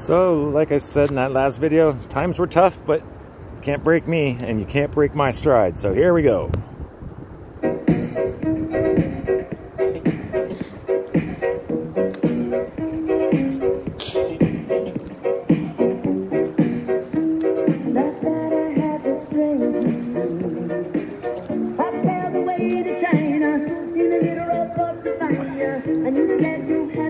So, like I said in that last video, times were tough, but you can't break me, and you can't break my stride. So here we go. And you said you had.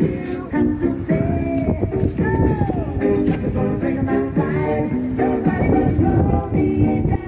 Nobody control me.